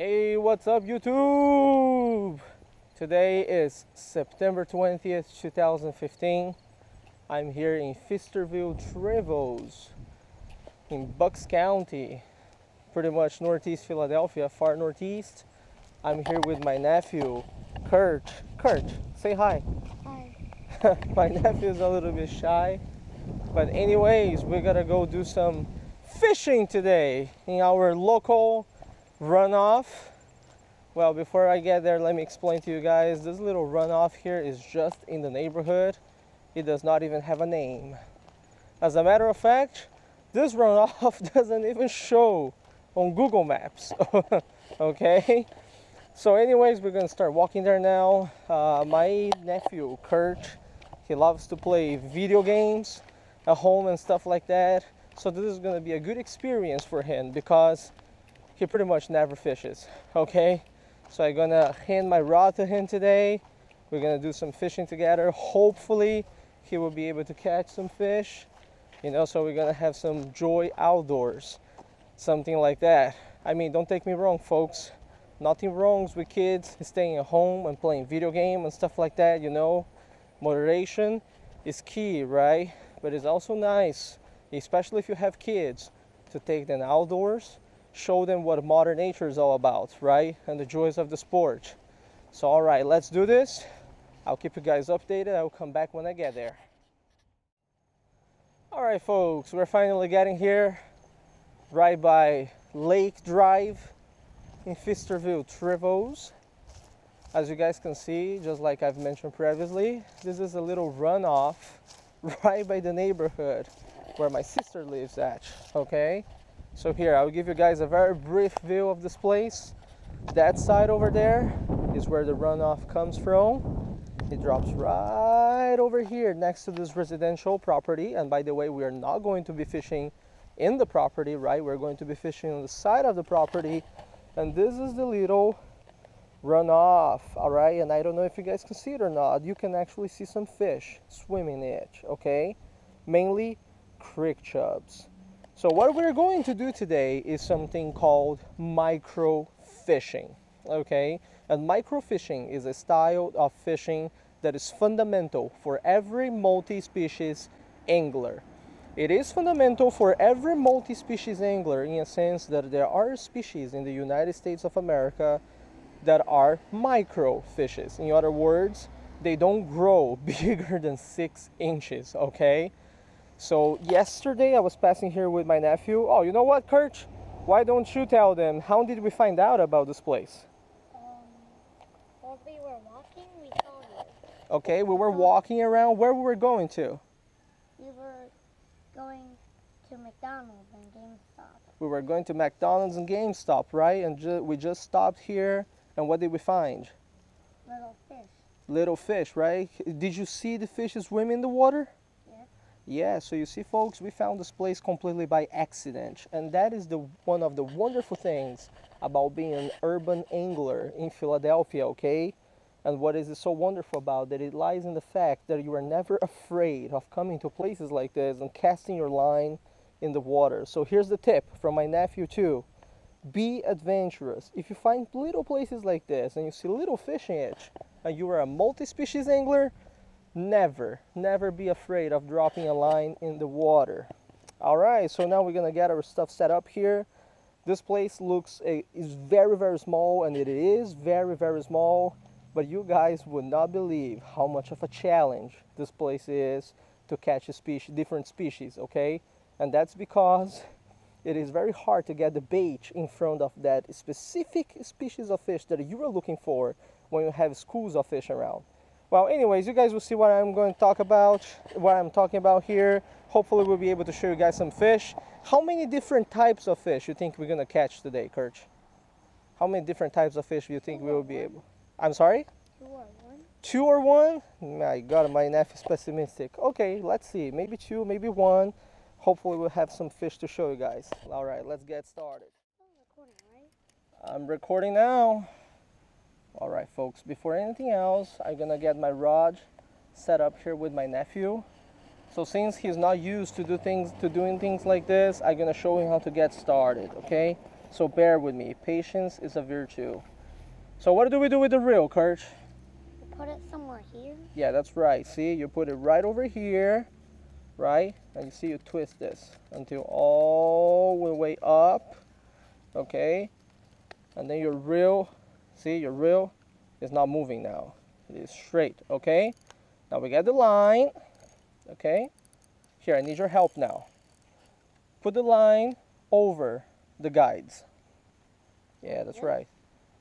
Hey, what's up, YouTube? Today is September 20th, 2015. I'm here in Feasterville Trevose, in Bucks County, pretty much northeast Philadelphia, far northeast. I'm here with my nephew, Kurt. Kurt, say hi. Hi. my nephew's a little bit shy. But, anyways, we're gonna go do some fishing today in our local runoff. Well, before I get there, let me explain to you guys this little runoff here is just in the neighborhood. It does not even have a name. As a matter of fact, this runoff doesn't even show on Google Maps. okay? So, anyways, we're gonna start walking there now. Uh, my nephew, Kurt, he loves to play video games at home and stuff like that. So, this is gonna be a good experience for him because he pretty much never fishes. Okay? So, I'm gonna hand my rod to him today. We're gonna do some fishing together. Hopefully, he will be able to catch some fish. You know, so we're gonna have some joy outdoors, something like that. I mean, don't take me wrong, folks nothing wrongs with kids staying at home and playing video game and stuff like that you know moderation is key right but it's also nice especially if you have kids to take them outdoors show them what Mother Nature is all about right? And the joys of the sport. So all right let's do this. I'll keep you guys updated. I'll come back when i get there. All right folks we're finally getting here right by lake drive in Feasterville Trevose. As you guys can see, just like I've mentioned previously, this is a little runoff right by the neighborhood where my sister lives at, okay? So here, I'll give you guys a very brief view of this place. That side over there is where the runoff comes from. It drops right over here next to this residential property. And by the way, we are not going to be fishing in the property, right? We're going to be fishing on the side of the property and this is the little runoff all right and i don't know if you guys can see it or not you can actually see some fish swimming in it okay mainly creek chubs so what we're going to do today is something called micro fishing okay and micro fishing is a style of fishing that is fundamental for every multi-species angler it is fundamental for every multi-species angler in a sense that there are species in the United States of America that are micro fishes. In other words, they don't grow bigger than six inches, okay? So yesterday I was passing here with my nephew. Oh, you know what, Kurt? Why don't you tell them how did we find out about this place? Um, while we were walking, we saw you. Okay, we were walking around where we were going to. We were going to McDonald's and GameStop. We were going to McDonald's and GameStop, right? And ju- we just stopped here and what did we find? Little fish. Little fish, right? Did you see the fishes swimming in the water? Yeah, so you see folks, we found this place completely by accident. And that is the one of the wonderful things about being an urban angler in Philadelphia, okay? And what is it so wonderful about that it lies in the fact that you are never afraid of coming to places like this and casting your line in the water. So here's the tip from my nephew too. Be adventurous. If you find little places like this and you see little fish in it and you are a multi-species angler, never, never be afraid of dropping a line in the water. All right, so now we're gonna get our stuff set up here. This place looks is very, very small, and it is very, very small. But you guys would not believe how much of a challenge this place is to catch a species, different species. Okay, and that's because it is very hard to get the bait in front of that specific species of fish that you are looking for when you have schools of fish around. Well, anyways, you guys will see what I'm going to talk about, what I'm talking about here. Hopefully, we'll be able to show you guys some fish. How many different types of fish you think we're going to catch today, Kurt? How many different types of fish do you think we will be able? I'm sorry? Two or one. Two or one? My God, my nephew's pessimistic. Okay, let's see. Maybe two, maybe one. Hopefully, we'll have some fish to show you guys. All right, let's get started. Oh, recording, right? I'm recording now. All right, folks, before anything else, I'm gonna get my rod set up here with my nephew. So since he's not used to do things to doing things like this, I'm gonna show him how to get started, okay? So bear with me. Patience is a virtue. So what do we do with the reel, Kurt? Put it somewhere here. Yeah, that's right. See, you put it right over here, right? And you see you twist this until all the way up, okay? And then your reel, see, your reel is not moving now. It is straight, okay? Now we get the line, okay? Here, I need your help now. Put the line over the guides. Yeah, that's Yeah. right.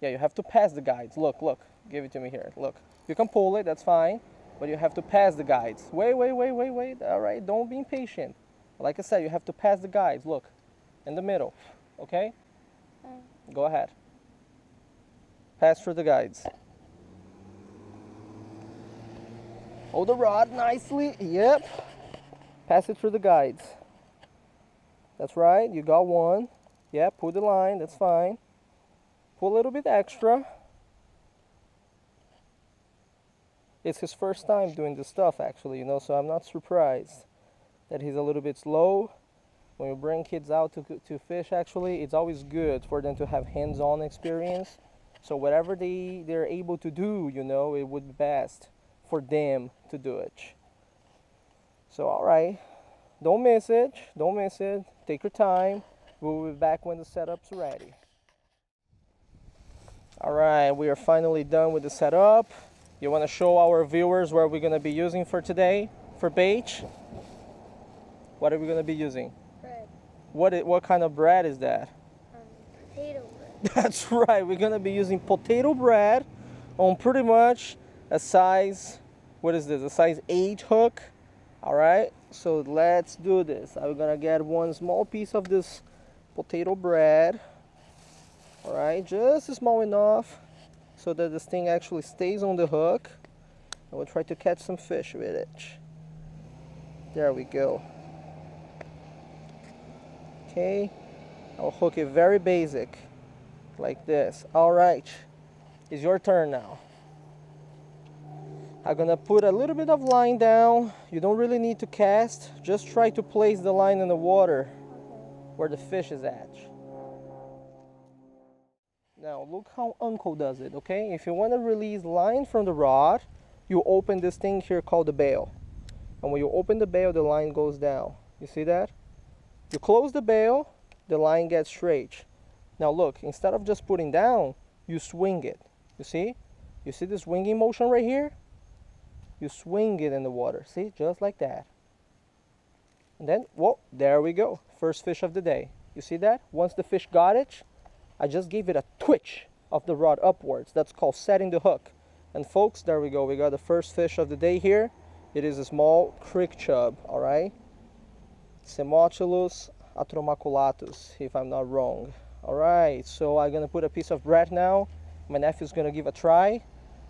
Yeah, you have to pass the guides. Look, look. Give it to me here. Look. You can pull it, that's fine. But you have to pass the guides. Wait, wait, wait, wait, wait. All right, don't be impatient. Like I said, you have to pass the guides. Look, in the middle. Okay? Mm. Go ahead. Pass through the guides. Hold the rod nicely. Yep. Pass it through the guides. That's right. You got one. Yeah, pull the line. That's fine. Pull a little bit extra. It's his first time doing this stuff, actually, you know, so I'm not surprised that he's a little bit slow. When you bring kids out to, to fish, actually, it's always good for them to have hands-on experience. So whatever they, they're able to do, you know, it would be best for them to do it. So, all right, don't miss it. Don't miss it. Take your time. We'll be back when the setup's ready. All right, we are finally done with the setup. You want to show our viewers what we're going to be using for today for bait? What are we going to be using? Bread. What what kind of bread is that? Um, potato. That's right. We're gonna be using potato bread on pretty much a size. What is this? A size eight hook. All right. So let's do this. I'm gonna get one small piece of this potato bread. All right, just small enough so that this thing actually stays on the hook. And we'll try to catch some fish with it. There we go. Okay. I'll hook it very basic like this. All right, it's your turn now. I'm gonna put a little bit of line down. You don't really need to cast. Just try to place the line in the water where the fish is at. Now look how Uncle does it, okay? If you want to release line from the rod, you open this thing here called the bail. And when you open the bail, the line goes down. You see that? You close the bail, the line gets straight. Now look, instead of just putting down, you swing it. You see? You see this swinging motion right here? You swing it in the water. See? Just like that. And then, whoa, there we go. First fish of the day. You see that? Once the fish got it, I just gave it a twitch of the rod upwards. That's called setting the hook. And folks, there we go. We got the first fish of the day here. It is a small creek chub, all right? Semotilus atromaculatus, if I'm not wrong. All right, so I'm gonna put a piece of bread now. My nephew's gonna give a try.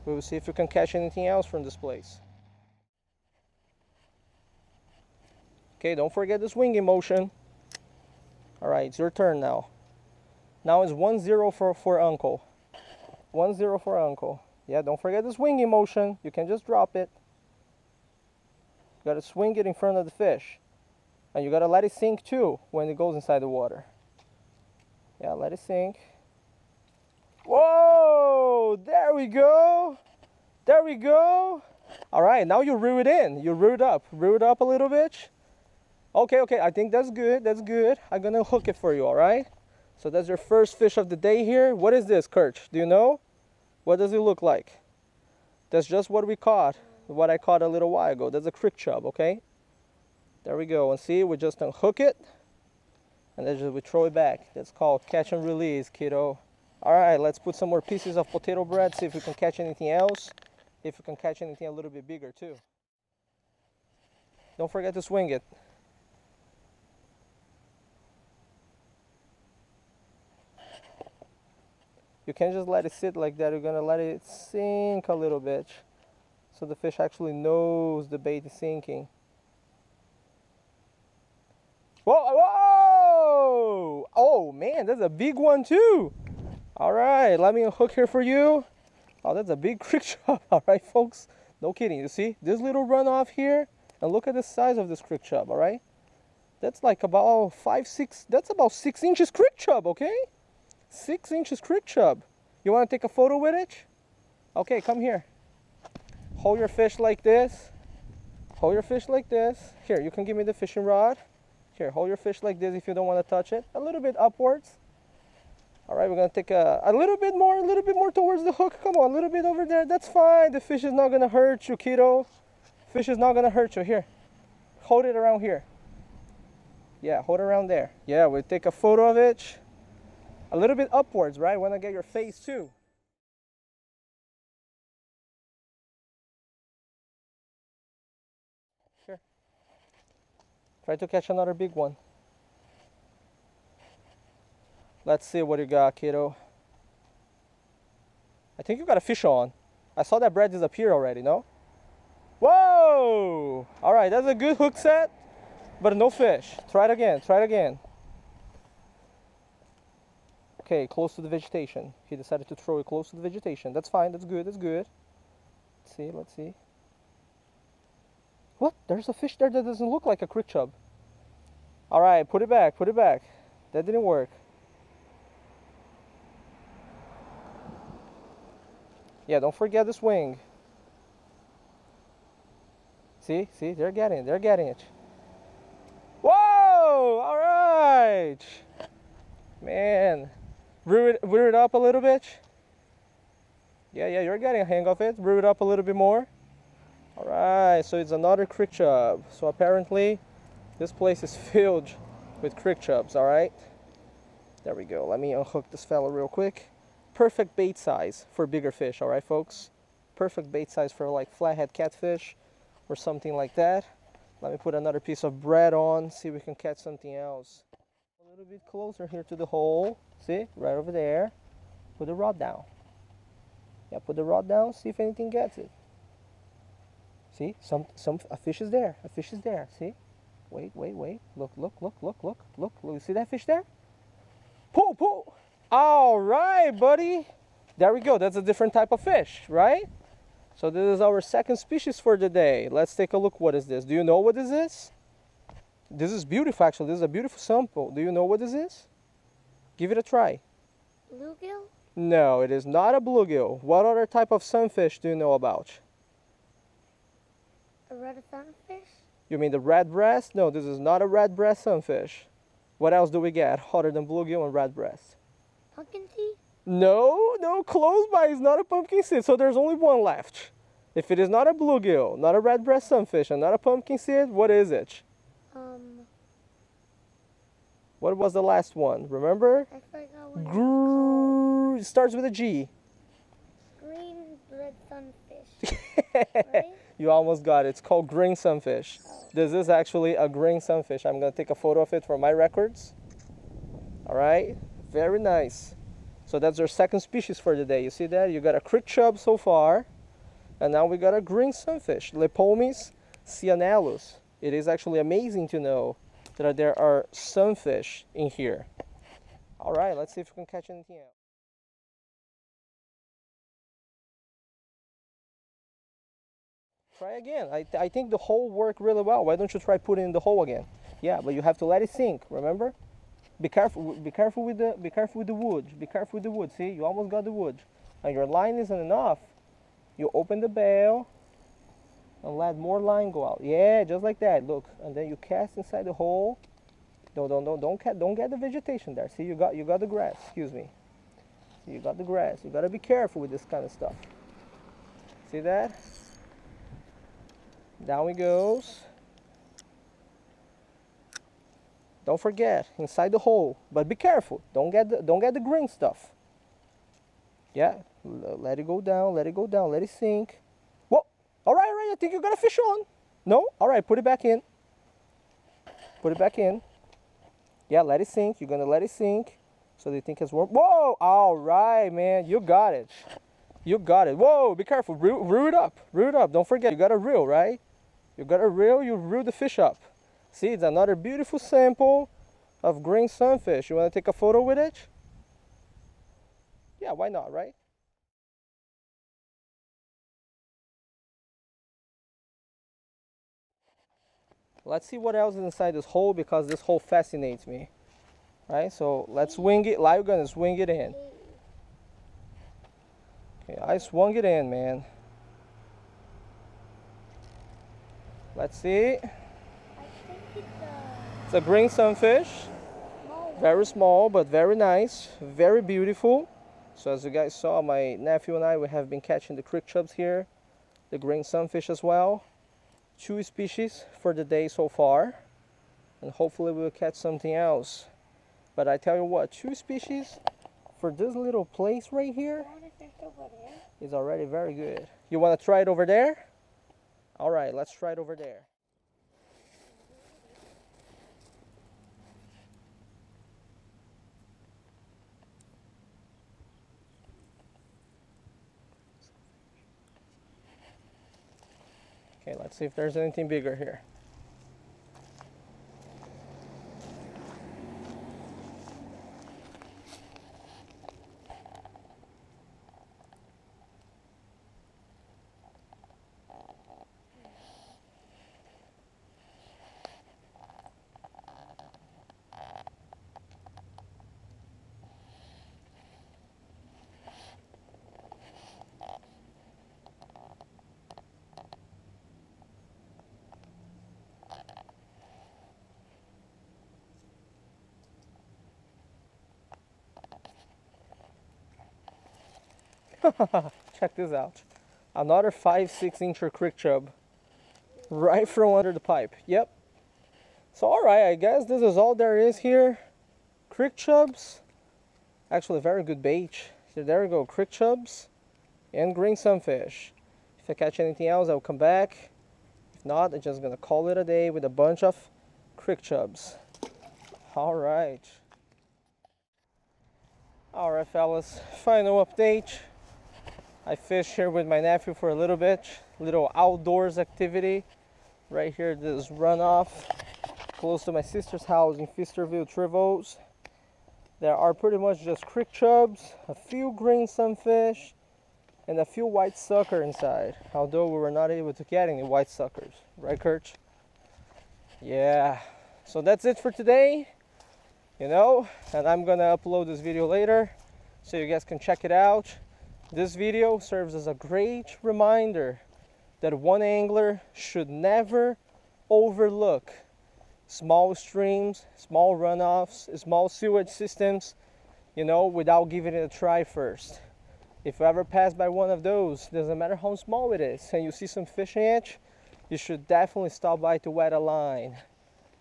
We will see if we can catch anything else from this place. Okay, don't forget the swinging motion. All right, it's your turn now. Now it's 1-0 for, for Uncle. 1-0 for Uncle. Yeah, don't forget the swinging motion. You can just drop it. You gotta swing it in front of the fish. And you gotta let it sink too when it goes inside the water. Yeah, let it sink. Whoa! There we go. There we go. All right, now you reel it in. You reel it up. Reel it up a little bit. Okay, okay. I think that's good. That's good. I'm gonna hook it for you. All right. So that's your first fish of the day here. What is this, Kurt? Do you know? What does it look like? That's just what we caught. What I caught a little while ago. That's a creek chub. Okay. There we go. And see, we just unhook it, and then just we throw it back. That's called catch and release, kiddo. All right, let's put some more pieces of potato bread. See if we can catch anything else. If we can catch anything a little bit bigger too. Don't forget to swing it. You can't just let it sit like that. You're gonna let it sink a little bit, so the fish actually knows the bait is sinking. Whoa! Whoa! Oh man, that's a big one too. All right, let me hook here for you. Oh, that's a big creek chub. All right, folks. No kidding. You see this little runoff here, and look at the size of this creek chub. All right, that's like about five, six. That's about six inches creek chub. Okay. Six inches creek chub. You want to take a photo with it? Okay, come here. Hold your fish like this. Hold your fish like this. Here, you can give me the fishing rod. Here, hold your fish like this if you don't want to touch it. A little bit upwards. All right, we're gonna take a, a little bit more, a little bit more towards the hook. Come on, a little bit over there. That's fine. The fish is not gonna hurt you, kiddo. Fish is not gonna hurt you. Here, hold it around here. Yeah, hold around there. Yeah, we take a photo of it. A little bit upwards, right? Wanna get your face too. Try to catch another big one. Let's see what you got, kiddo. I think you got a fish on. I saw that bread disappear already, no? Whoa! All right, that's a good hook set, but no fish. Try it again, try it again. Okay, close to the vegetation. He decided to throw it close to the vegetation. That's fine, that's good, that's good. Let's see, let's see. What? There's a fish there that doesn't look like a creek chub. All right, put it back, put it back. That didn't work. Yeah, don't forget the swing. See, see, they're getting they're getting it. Whoa! All right! Man, rear it, rear it up a little bit. Yeah, yeah, you're getting a hang of it. Rear it up a little bit more. All right, so it's another creek chub. So apparently, this place is filled with creek chubs, all right? There we go. Let me unhook this fella real quick perfect bait size for bigger fish, all right, folks? Perfect bait size for like flathead catfish or something like that. Let me put another piece of bread on, see if we can catch something else. A little bit closer here to the hole. See, right over there. Put the rod down. Yeah, put the rod down, see if anything gets it. See, some, some, a fish is there. A fish is there. See? Wait, wait, wait. Look, look, look, look, look, look. look. You see that fish there? Pull, pull. All right, buddy. There we go. That's a different type of fish, right? So this is our second species for the day. Let's take a look. What is this? Do you know what this is? This is beautiful, actually. This is a beautiful sample. Do you know what this is? Give it a try. Bluegill? No, it is not a bluegill. What other type of sunfish do you know about? A red sunfish? You mean the red breast? No, this is not a red breast sunfish. What else do we get other than bluegill and red breast? Pumpkin seed? No, no, close by is not a pumpkin seed, so there's only one left. If it is not a bluegill, not a red breast sunfish, and not a pumpkin seed, what is it? Um, What was the last one? Remember? I forgot what Grrr, it starts with a G. Green red sunfish. right? You almost got it. It's called green sunfish. This is actually a green sunfish. I'm gonna take a photo of it for my records. All right, very nice. So that's our second species for the day. You see that? You got a creek chub so far, and now we got a green sunfish, Lepomis cyanellus. It is actually amazing to know that there are sunfish in here. All right, let's see if we can catch anything else. Try again. I, I think the hole worked really well. Why don't you try putting in the hole again? Yeah, but you have to let it sink. Remember? Be careful. Be careful with the. Be careful with the wood. Be careful with the wood. See, you almost got the wood, and your line isn't enough. You open the bail, and let more line go out. Yeah, just like that. Look, and then you cast inside the hole. Don't don't don't don't ca- don't get the vegetation there. See, you got you got the grass. Excuse me. You got the grass. You gotta be careful with this kind of stuff. See that? Down he goes. Don't forget inside the hole, but be careful. Don't get the don't get the green stuff. Yeah, let it go down. Let it go down. Let it sink. Whoa! All right, all right. I think you got a fish on. No? All right. Put it back in. Put it back in. Yeah, let it sink. You're gonna let it sink, so they think it's warm. Whoa! All right, man. You got it. You got it. Whoa! Be careful. Reel, reel it up. Reel it up. Don't forget. You got a reel, right? You got a reel. You reel the fish up. See, it's another beautiful sample of green sunfish. You want to take a photo with it? Yeah, why not, right? Let's see what else is inside this hole because this hole fascinates me. Right, so let's wing it. Live gonna swing it in. Okay, I swung it in, man. Let's see. I think it's a It's a green sunfish. small. Very small, but very nice. Very beautiful. So as you guys saw, my nephew and I, we have been catching the creek chubs here. The green sunfish as well. Two species for the day so far. And hopefully we'll catch something else. But I tell you what, two species for this little place right here What if it's over there? is already very good. You want to try it over there? All right, let's try it over there. Okay, let's see if there's anything bigger here. Check this out. Another 5 6 incher creek chub right from under the pipe. Yep. So, alright, I guess this is all there is here. Creek chubs. Actually, very good bait. So, there we go. Creek chubs and green sunfish. If I catch anything else, I'll come back. If not, I'm just gonna call it a day with a bunch of creek chubs. Alright. Alright, fellas. Final update. I fished here with my nephew for a little bit, little outdoors activity. Right here, this runoff close to my sister's house in Feasterville, Trevose. There are pretty much just creek chubs, a few green sunfish, and a few white sucker inside. Although we were not able to get any white suckers, right, Kurt? Yeah. So that's it for today. You know, and I'm gonna upload this video later so you guys can check it out. This video serves as a great reminder that one angler should never overlook small streams, small runoffs, small sewage systems, you know, without giving it a try first. If you ever pass by one of those, doesn't matter how small it is, and you see some fish in it, you should definitely stop by to wet a line.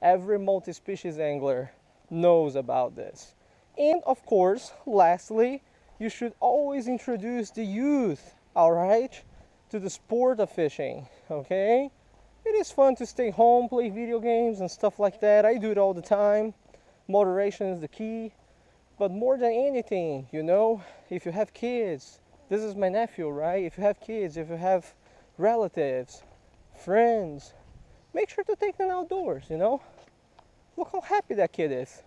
Every multi-species angler knows about this. And of course, lastly, you should always introduce the youth, all right, to the sport of fishing, okay? It is fun to stay home, play video games and stuff like that. I do it all the time. Moderation is the key. But more than anything, you know, if you have kids, this is my nephew, right? If you have kids, if you have relatives, friends, make sure to take them outdoors, you know? Look how happy that kid is.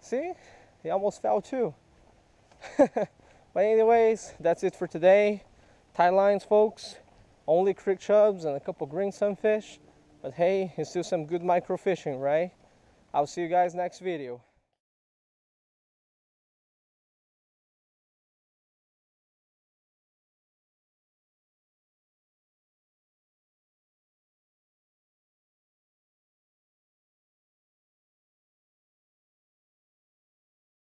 See? He almost fell too. but anyways, that's it for today. Tie lines, folks. Only creek chubs and a couple green sunfish. But hey, it's still some good micro fishing, right? I'll see you guys next video.